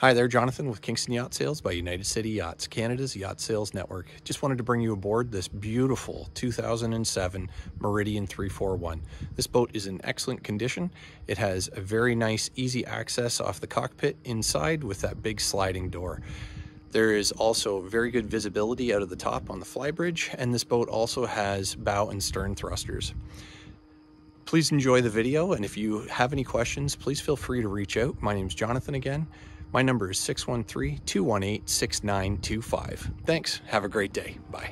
Hi there, Jonathan with Kingston Yacht Sales by United City Yachts, Canada's yacht sales network. Just wanted to bring you aboard this beautiful 2007 Meridian 341. This boat is in excellent condition. It has a very nice, easy access off the cockpit inside with that big sliding door. There is also very good visibility out of the top on the flybridge, and this boat also has bow and stern thrusters. Please enjoy the video, and if you have any questions, please feel free to reach out. My name is Jonathan again. My number is 613 218 6925. Thanks. Have a great day. Bye.